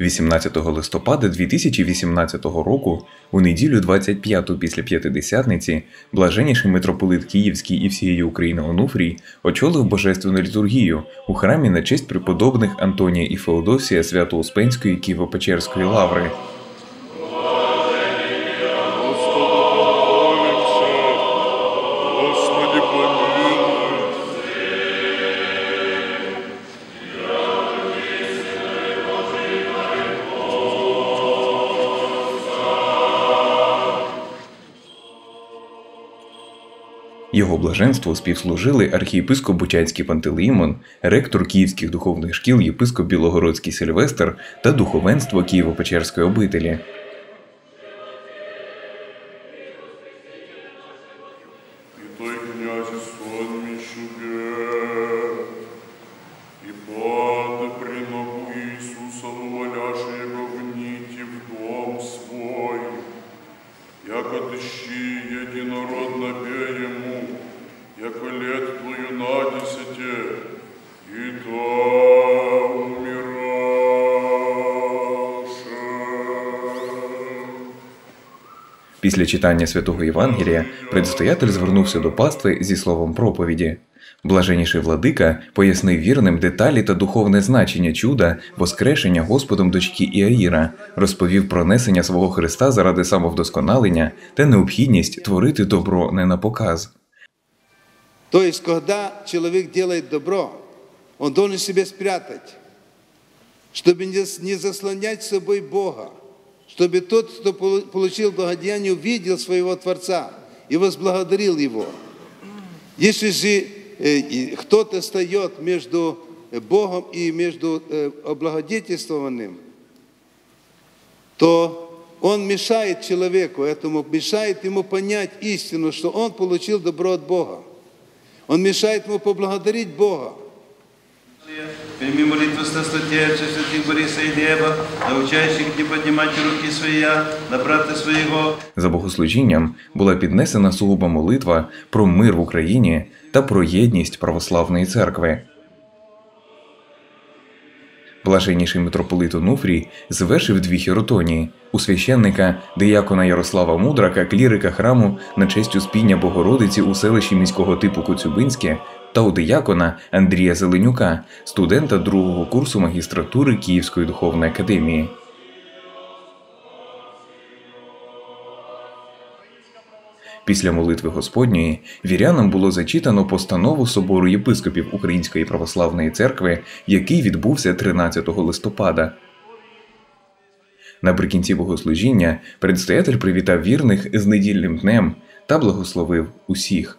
18 листопада 2018 року, у неділю 25-ту після п'ятидесятниці, блаженніший митрополит Київський і всієї України Онуфрій очолив божественну літургію у храмі на честь преподобних Антонія і Феодосія Свято-Успенської Києво-Печерської лаври. Його блаженству співслужили архієпископ Бучанський Пантелеймон, ректор київських духовних шкіл єпископ Білогородський Сильвестр та духовенство Києво-Печерської обителі. Той князе Після читання святого Євангелія предстоятель звернувся до пастви зі словом проповіді. Блаженніший владика пояснив вірним деталі та духовне значення чуда, воскрешення Господом дочки Іаїра, розповів про несення свого Христа заради самовдосконалення та необхідність творити добро не на показ. То есть, когда человек делает добро, он должен себе спрятать, чтобы не с- не заслонять с Бога, чтобы тот, кто полу- получил благодеяние, увидел своего Творца и возблагодарил Его. Если же э, кто-то встает между э, Богом и между э, облагодетельствованным, то он мешает человеку этому, мешает ему понять истину, что он получил добро от Бога. Он мешает ему поблагодарить Бога. Прими молитву Стастотеча, святых Бориса и Глеба, научающих не поднимать руки свои на брата своего, За богослужінням була піднесена сугуба молитва про мир в Україні та про єдність православної церкви. Блаженніший митрополит Онуфрій завершив дві хіротонії у священника диякона Ярослава Мудрака, клірика храму на честь успіння Богородиці у селищі міського типу Коцюбинське та у диякона Андрія Зеленюка, студента другого курсу магістратури Київської духовної академії. Після молитви Господньої вірянам було зачитано постанову собору єпископів Української православної церкви, який відбувся 13 листопада. Наприкінці богослужіння предстоятель привітав вірних з недільним днем та благословив усіх.